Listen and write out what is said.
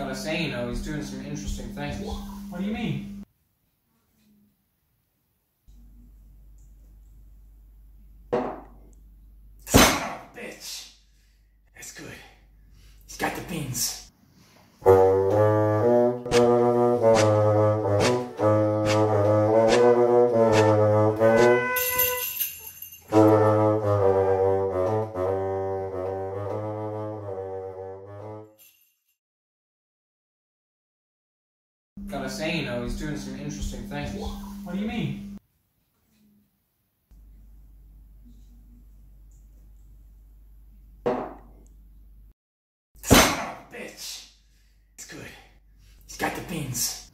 Gotta say, you know, he's doing some interesting things. What do you mean? Oh, bitch. That's good. He's got the beans. Gotta say, you know, he's doing some interesting things. What do you mean? Oh, bitch. It's good. He's got the beans.